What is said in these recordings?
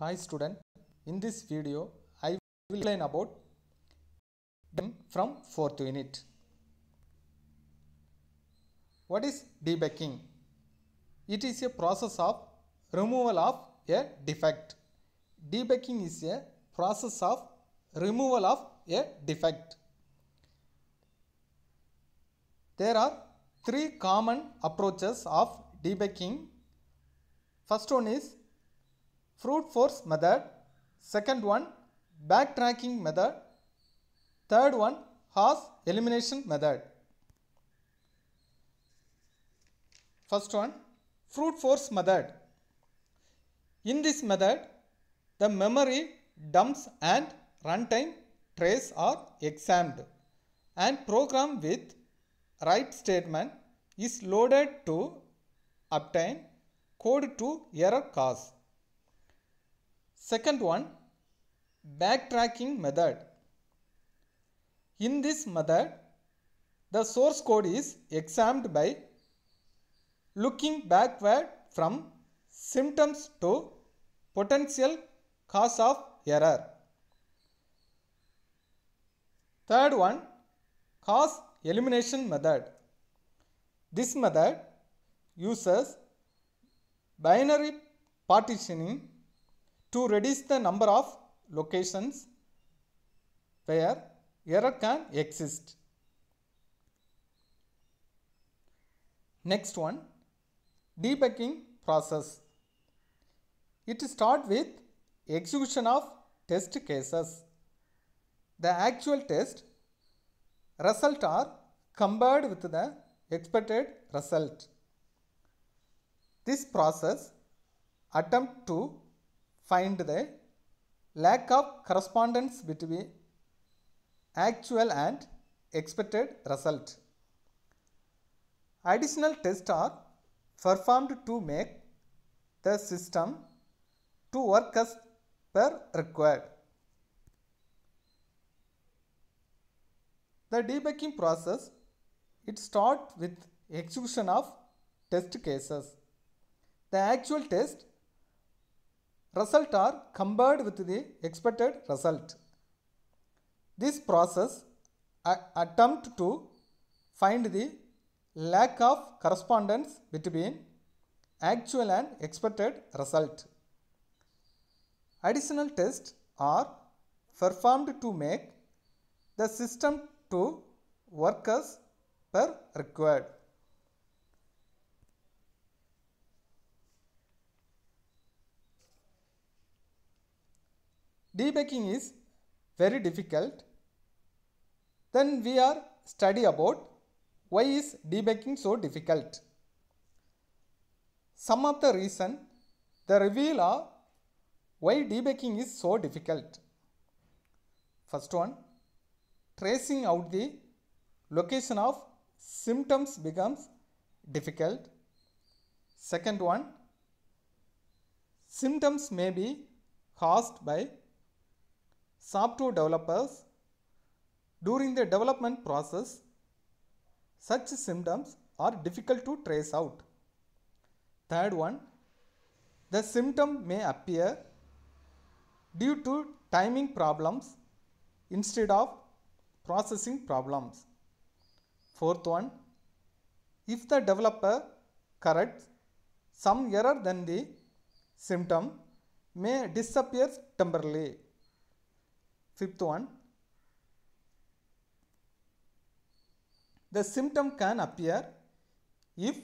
Hi student, in this video I will explain about debugging from 4th unit. What is debugging? It is a process of removal of a defect. Debugging is a process of removal of a defect. There are three common approaches of debugging. First one is brute force method, second one backtracking method, third one cause elimination method. First one brute force method. In this method, the memory dumps and runtime trace are examined and program with write statement is loaded to obtain code to error cause. Second one, backtracking method. In this method, the source code is examined by looking backward from symptoms to potential cause of error. Third one, cause elimination method. This method uses binary partitioning to reduce the number of locations where error can exist. Next one, debugging process. It start with execution of test cases. The actual test result are compared with the expected result. This process attempt to find the lack of correspondence between actual and expected result. Additional tests are performed to make the system to work as per required. The debugging process it starts with execution of test cases. The actual test result are compared with the expected result. This process attempt to find the lack of correspondence between actual and expected result. Additional tests are performed to make the system to work as per required. Debugging is very difficult. Then we are study about why is debugging so difficult. Some of the reason the reveal are why debugging is so difficult. First one, tracing out the location of symptoms becomes difficult. Second one, symptoms may be caused by software developers during the development process. Such symptoms are difficult to trace out. Third one, the symptom may appear due to timing problems instead of processing problems. Fourth one, if the developer corrects some error then the symptom may disappear temporarily. Fifth one, the symptom can appear if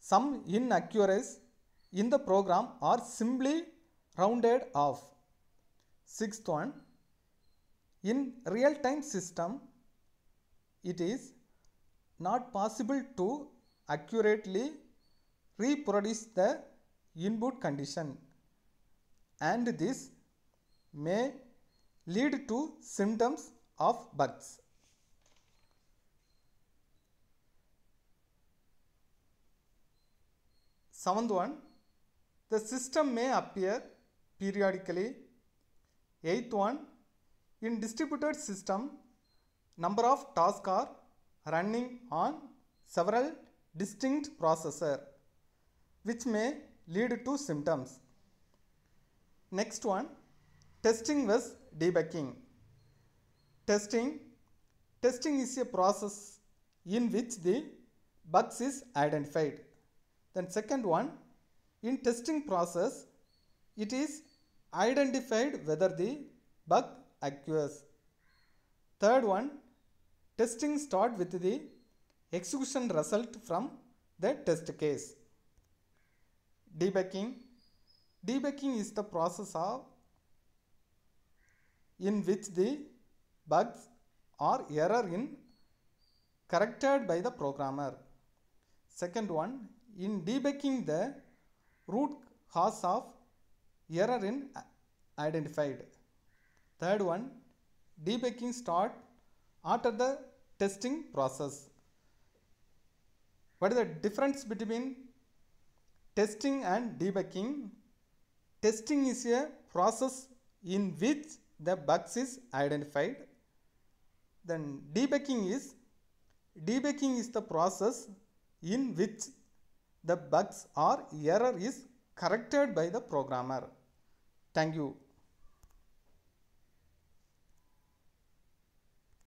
some inaccuracies in the program are simply rounded off. Sixth one, in real-time system, it is not possible to accurately reproduce the input condition and this may lead to symptoms of bugs. Seventh one, the system may appear periodically. Eighth one, in distributed system, number of tasks are running on several distinct processor which may lead to symptoms. Next one, testing versus debugging. Testing. Testing is a process in which the bugs is identified. Then second one, in testing process, it is identified whether the bug occurs. Third one, testing start with the execution result from the test case. Debugging. Debugging is the process of in which the bugs or error in corrected by the programmer. Second one, in debugging the root cause of error in identified. Third one, debugging start after the testing process. What is the difference between testing and debugging? Testing is a process in which the bugs is identified. Then debugging is debugging is the process in which the bugs or error is corrected by the programmer. Thank you.